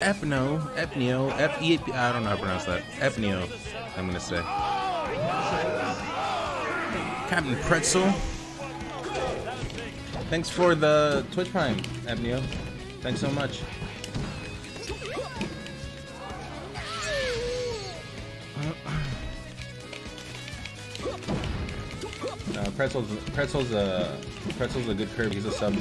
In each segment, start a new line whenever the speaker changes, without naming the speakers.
Epno, Epneo, F E P. I don't know how to pronounce that. Epneo, I'm gonna say. Captain Pretzel. Thanks for the Twitch Prime, Epneo. Thanks so much. Uh, Pretzel's Pretzel's a Pretzel's a good curve. He's a sub.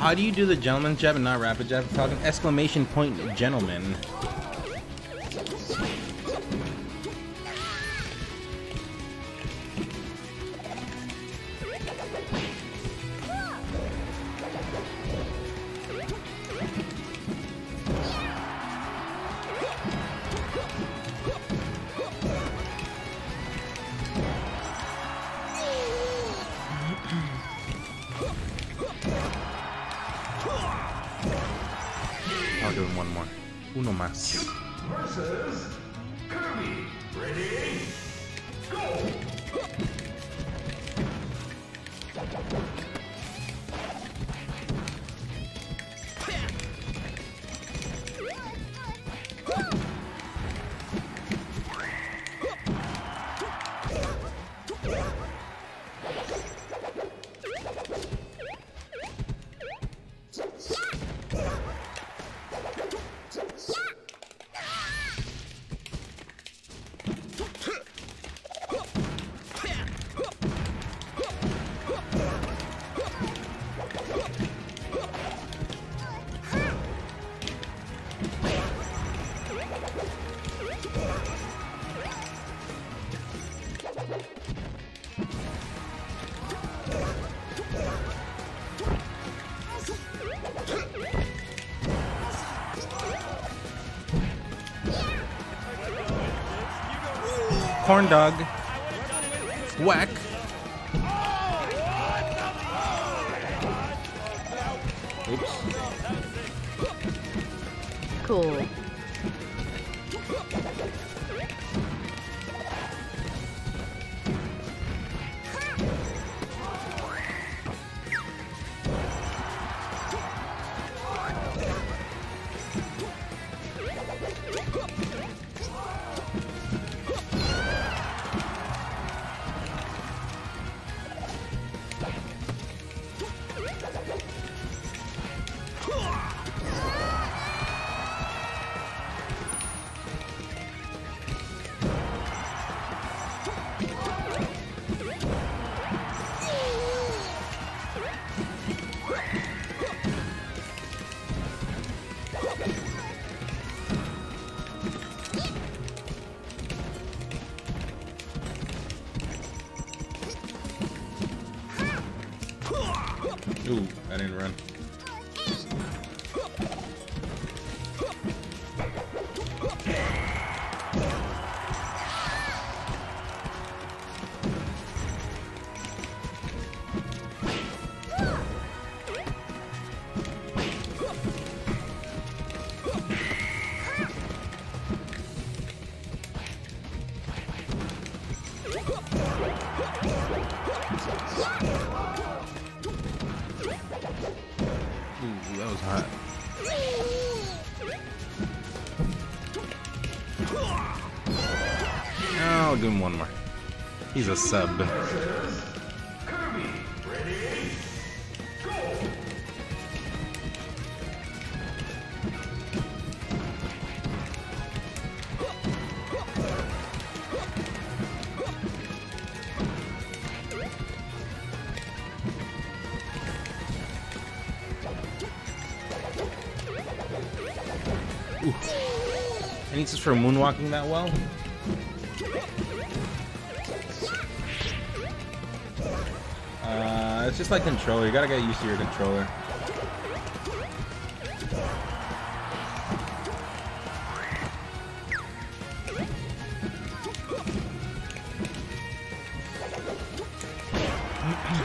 How do you do the gentleman jab and not rapid jab? Talking exclamation point gentleman. Uno más.
Ready?
Corn dog. Whack. Oops.
Cool.
Ooh, I didn't run. I'll give him one more. He's a sub.
Go!
And he's for moonwalking that well. It's just like controller. You gotta get used to your controller.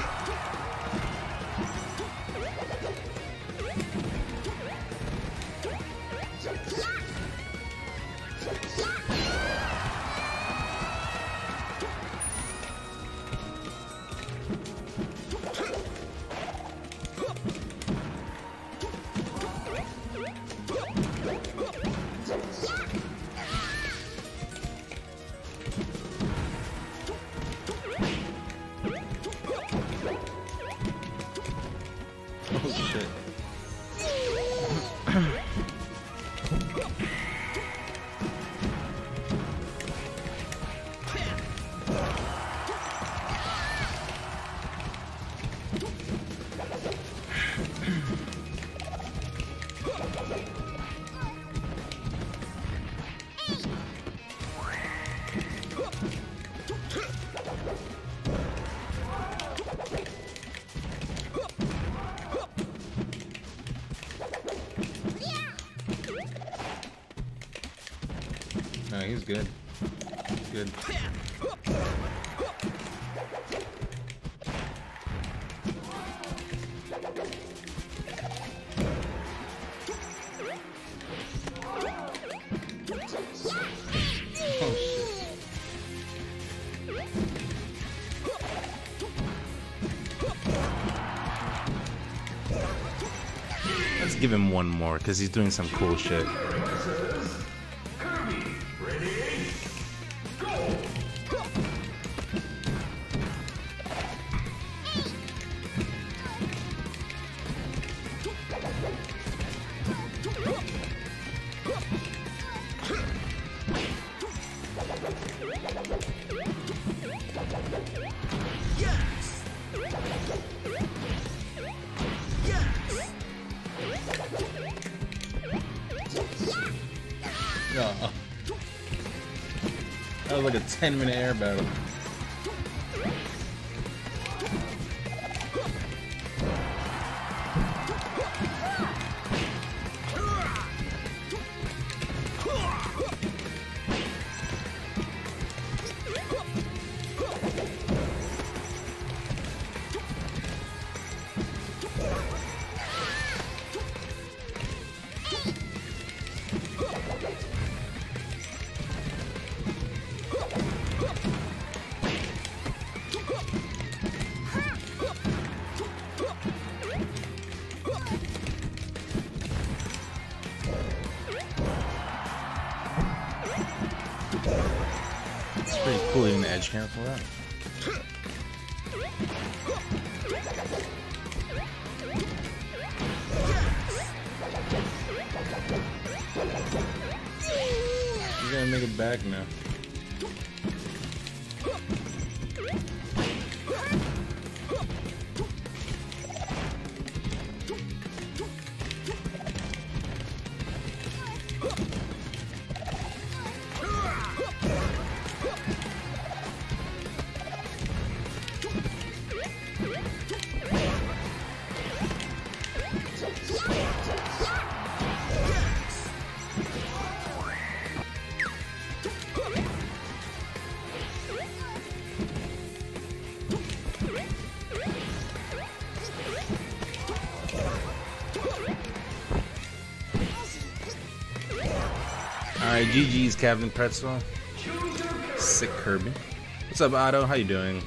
Oh shit. He's good. He's good. Oh. Let's give him one more because he's doing some cool shit. That was like a 10 minute air battle. Pretty cool using the edge cancel that. You're gonna make it back now. Alright, GG's Captain Pretzel. Sick Kirby. What's up, Otto? How you doing?